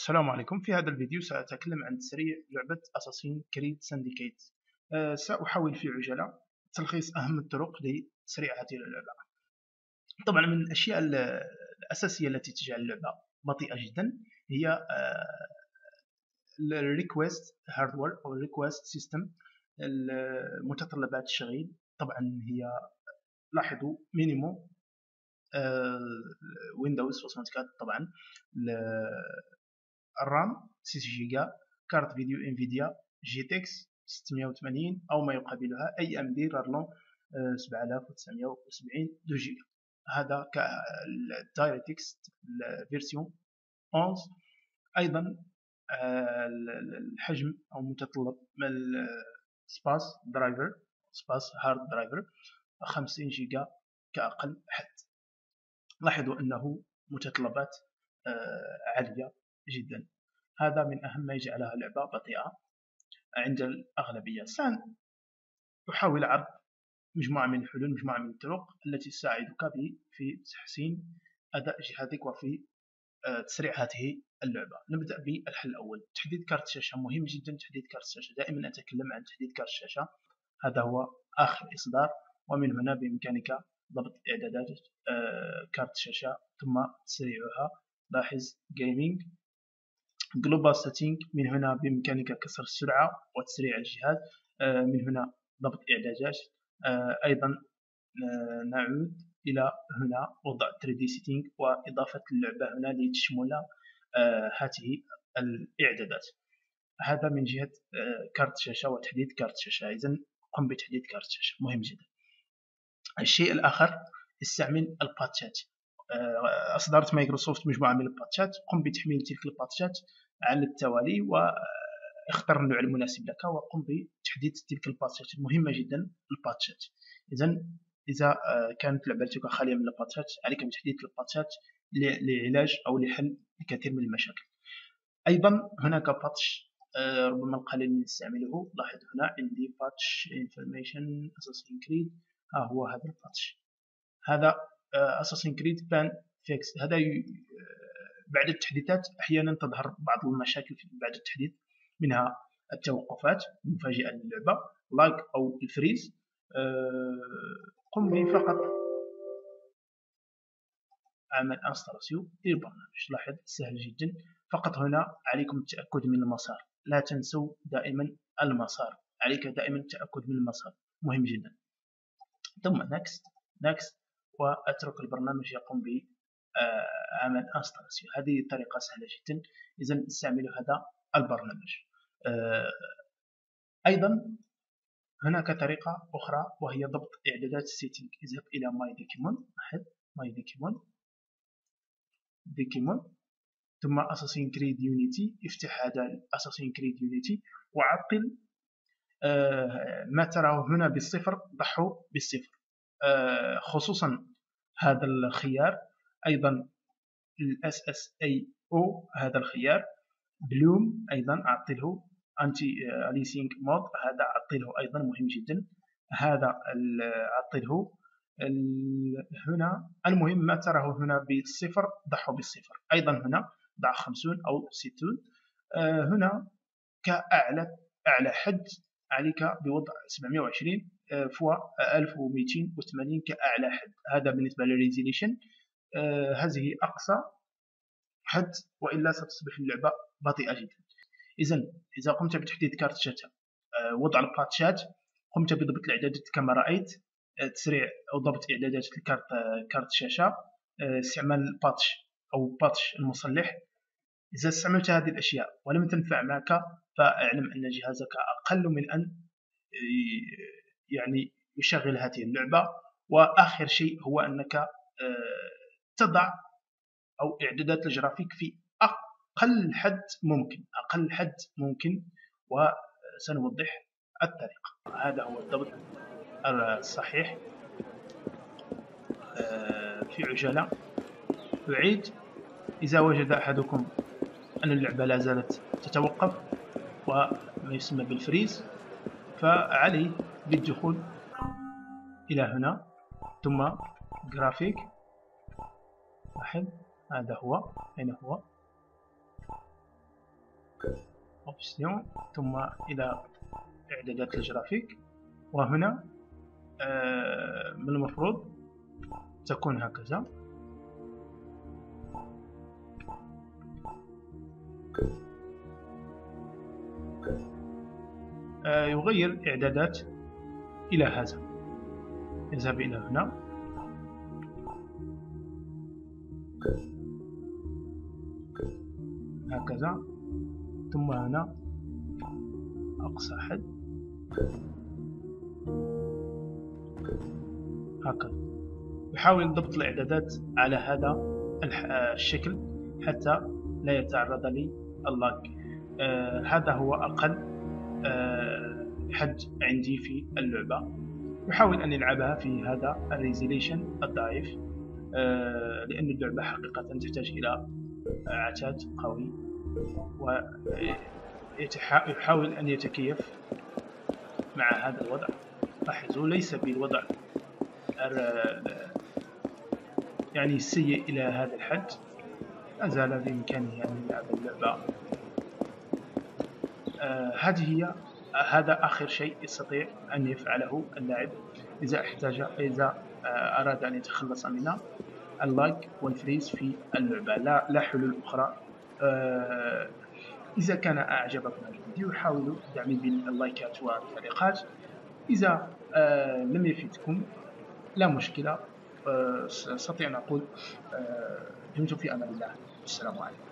السلام عليكم. في هذا الفيديو سأتكلم عن تسريع لعبة Assassin's Creed Syndicate سأحاول في عجلة تلخيص أهم الطرق لتسريع هذه اللعبة. طبعا من الأشياء الأساسية التي تجعل اللعبة بطيئة جدا هي ال request hardware أو ال request system متطلبات التشغيل. طبعا هي لاحظوا minimum Windows 64 طبعا ال RAM 6 جيجا كارت فيديو Nvidia GTX 680 أو ما يقابلها AMD Radeon 7970 2 جيجا. هذا كال DirectX ال version 11 أيضا الحجم أو متطلب space driver space hard driver 50 جيجا كأقل حد. لاحظوا أنه متطلبات عالية جدا. هذا من أهم ما يجعلها لعبة بطيئة عند الأغلبية. سأحاول عرض مجموعة من الحلول مجموعة من الطرق التي تساعدك في تحسين أداء جهازك وفي آه، تسريع هذه اللعبة. نبدأ بالحل الأول. تحديد كارت الشاشة. مهم جدا تحديد كارت الشاشة. دائما أتكلم عن تحديد كارت الشاشة. هذا هو آخر إصدار. ومن هنا بإمكانك ضبط إعدادات آه، كارت الشاشة ثم تسريعها. لاحظ gaming global setting من هنا بإمكانك كسر السرعة وتسريع الجهاز آه، من هنا ضبط إعدادات. آه، أيضا آه، نعود إلى هنا وضع 3D setting وإضافة اللعبة هنا لتشمل هذه الإعدادات. هذا من جهة كارت الشاشة وتحديث كارت الشاشة إذا قم بتحديث كارت الشاشة مهم جدا. الشيء الآخر استعمل الباتشات أصدرت مايكروسوفت مجموعة من الباتشات قم بتحميل تلك الباتشات على التوالي واختر النوع المناسب لك وقم بتحديث تلك الباتشات مهمة جدا الباتشات. اذا إذا آه، كانت لعبتك خالية من الباتشات عليك بتحديث الباتشات لعلاج أو لحل الكثير من المشاكل. أيضا هناك patch آه، ربما القليل من يستعمله. لاحظ هنا عندي patch information Assassin's Creed ها هو هذا ال patch. هذا Assassin's Creed bug fix هذا بعد التحديثات أحيانا تظهر بعض المشاكل بعد التحديث منها التوقفات المفاجئة للعبة lag أو ال freeze. آه، قم به فقط. عمل installation. للبرنامج لاحظ سهل جدا. فقط هنا عليكم التأكد من المسار. لا تنسوا دائما المسار. عليك دائما التأكد من المسار. مهم جدا. ثم next next وأترك البرنامج يقوم ب آه، عمل installation هذه طريقة سهلة جدا. اذا استعملوا هذا البرنامج. آه، أيضا هناك طريقة أخرى وهي ضبط إعدادات ال setting اذهب إلى my document لاحظ my document document ثم Assassin's Creed Unity افتح هذا Assassin's Creed Unity وعطل. آه، ما تراه هنا بالصفر ضعه بالصفر. خصوصا هذا الخيار. أيضا ال SSAO هذا الخيار. bloom أيضا أعطله. anti-aliasing mode هذا أعطله أيضا مهم جدا. هذا أعطله. هنا المهم ما تراه هنا بالصفر ضعه بالصفر. أيضا هنا ضع 50 أو 60 آه، هنا كأعلى أعلى حد عليك بوضع 720 fois 1280 كأعلى حد. هذا بالنسبة لل resolution آه، هذه أقصى حد وإلا ستصبح اللعبة بطيئة جدا. إذا إذا قمت بتحديث كارت الشاشة آه، وضع الباتشات قمت بضبط الإعدادات كما رأيت آه، تسريع أو ضبط إعدادات الكارت كارت الشاشة استعمال ال patch أو patch المصلح. إذا استعملت هذه الأشياء ولم تنفع معك فاعلم أن جهازك أقل من أن يعني يشغل هذه اللعبة. وآخر شيء هو أنك آه، تضع أو إعدادات الجرافيك في أقل حد ممكن أقل حد ممكن وسنوضح الطريقة هذا هو الضبط الصحيح. آه، في عجلة أعيد. إذا وجد أحدكم أن اللعبة لا زالت تتوقف وما يسمى بال freeze فعليه بالدخول إلى هنا. ثم جرافيك. لاحظ هذا هو. أين هو. option ثم إلى إعدادات الجرافيك. وهنا آه، من المفروض تكون هكذا. آه، يغير إعدادات إلى هذا. يذهب إلى هنا. هكذا. ثم هنا أقصى حد. هكذا. يحاول ضبط الإعدادات على هذا الشكل حتى لا يتعرض لي اللاج. آه هذا هو أقل آه حد عندي في اللعبة. يحاول أن يلعبها في هذا الريزوليشن الضعيف آه لأن اللعبة حقيقة تحتاج إلى عتاد قوي ويحاول أن يتكيف مع هذا الوضع. لاحظوا ليس بالوضع يعني السيء إلى هذا الحد. لا زال بإمكانه أن يلعب اللعبة. آه هذه هي هذا آخر شيء يستطيع أن يفعله اللاعب إذا احتاج إذا آه أراد أن يتخلص من اللاج والفريز في اللعبة لا, لا حلول أخرى. آه إذا كان أعجبكم هذا الفيديو حاولوا دعمي باللايكات والتعليقات. إذا آه لم يفيدكم لا مشكلة. أستطيع أن أقول دمتم في أمان الله. السلام عليكم.